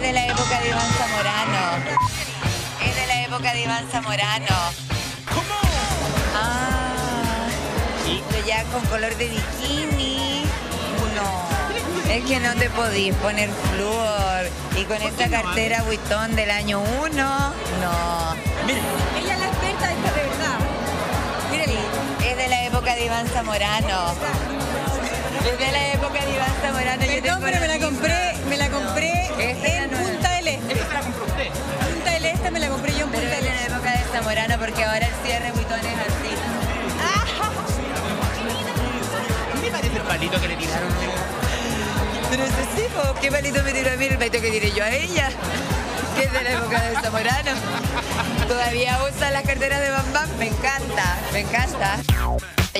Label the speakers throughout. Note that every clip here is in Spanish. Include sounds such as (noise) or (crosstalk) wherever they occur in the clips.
Speaker 1: de la época de Iván Zamorano. Es de la época de Iván Zamorano. Ah, pero ya con color de bikini. No, es que no te podís poner flúor. Y con esta cartera Vuitton del año 1, no.
Speaker 2: Ella es la experta esta de verdad.
Speaker 1: Es de la época de Iván Zamorano. Es de la época de Iván Zamorano. Yo
Speaker 2: Perdón, pero me la compré,
Speaker 1: porque ahora el cierre Vuitton es así.
Speaker 3: ¿Qué parece el palito que le tiraron?
Speaker 1: Pero ese sí, po, ¿qué palito me tiró a mí? El palito que tiré yo a ella. Que es de la época de Zamorano. Todavía usa las carteras de Bam Bam. Me encanta, me encanta.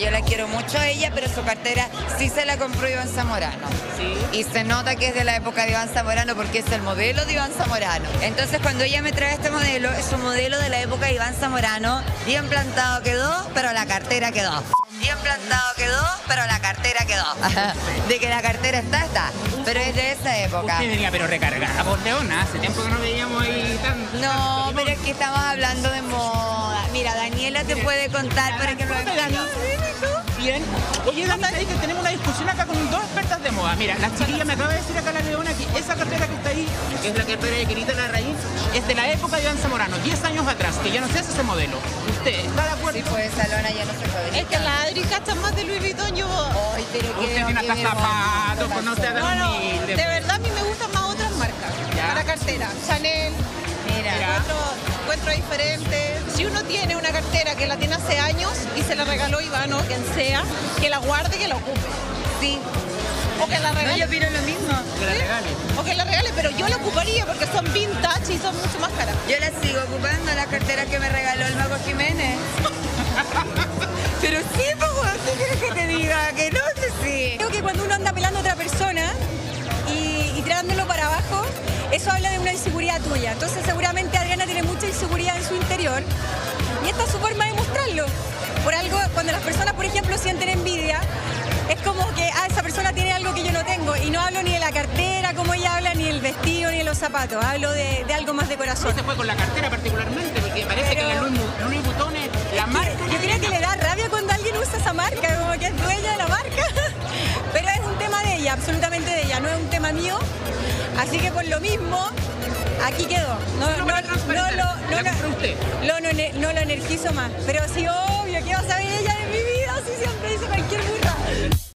Speaker 1: Yo la quiero mucho a ella, pero su cartera sí se la compró Iván Zamorano.
Speaker 3: Sí.
Speaker 1: Y se nota que es de la época de Iván Zamorano porque es el modelo de Iván Zamorano. Entonces cuando ella me trae este modelo, es un modelo de la época de Iván Zamorano. Bien plantado quedó, pero la cartera quedó. Bien plantado quedó, pero la cartera quedó. (laughs) De que la cartera está, está. Pero es de esa época.
Speaker 3: Usted venía pero recargada por Leona. Hace tiempo que no veíamos ahí tan...
Speaker 1: No, pero es que estamos hablando de moda. Mira, Daniela te puede contar, por ejemplo,
Speaker 3: Bien. Oye, Dani, ¿sabes que tenemos una discusión acá con dos expertas de moda? Mira, la chiquilla me acaba de decir acá la leona que esa cartera que está ahí, que es la cartera de Querita La Raíz, es de la época de Iván Zamorano, 10 años atrás, que ya no se hace ese modelo. ¿Usted está de acuerdo?
Speaker 1: Sí, pues esa lona ya no se puede.
Speaker 2: Es que la Adri está más de Louis Vuitton yo.
Speaker 1: Ay, pero qué-
Speaker 3: Usted tiene hasta zapatos, pues No,
Speaker 2: no,
Speaker 3: humilde.
Speaker 2: de verdad a mí me gustan más otras marcas.
Speaker 3: Ya.
Speaker 2: La cartera, Chanel,
Speaker 1: Mira.
Speaker 2: Encuentro diferente. Si uno tiene una cartera que la tiene hace años y se la regaló Iván o quien sea, que la guarde y que la ocupe.
Speaker 1: Sí.
Speaker 2: O que la
Speaker 1: No,
Speaker 2: regale.
Speaker 1: yo opino lo mismo.
Speaker 3: Que la
Speaker 2: ¿Sí?
Speaker 3: regale.
Speaker 2: O que la regale, pero yo la ocuparía porque son vintage y son mucho más caras.
Speaker 1: Yo la sigo ocupando, las carteras que me regaló el Mago Jiménez. (laughs) Pero sí, pues, ¿qué quieres que te diga? Que no sé si.
Speaker 2: Creo que cuando uno anda pelando otra tuya. Entonces seguramente Adriana tiene mucha inseguridad en su interior y esta es su forma de mostrarlo. Por algo, cuando las personas, por ejemplo, sienten envidia, es como que, ah, esa persona tiene algo que yo no tengo. Y no hablo ni de la cartera, como ella habla, ni del vestido, ni de los zapatos. Hablo de, de algo más de corazón.
Speaker 3: Se fue con la cartera particularmente, porque parece
Speaker 2: Pero-
Speaker 3: que la Louis, Louis Vuitton es la marca.
Speaker 2: Yo creo que le da rabia cuando alguien usa esa marca, como que es dueña de la marca. (laughs) Pero es un tema de ella, absolutamente de ella, no es un tema mío. Así que por lo mismo, aquí quedó. No,
Speaker 3: No,
Speaker 2: no, lo, no, energizo más. Pero sí, obvio, ¿qué va a saber ella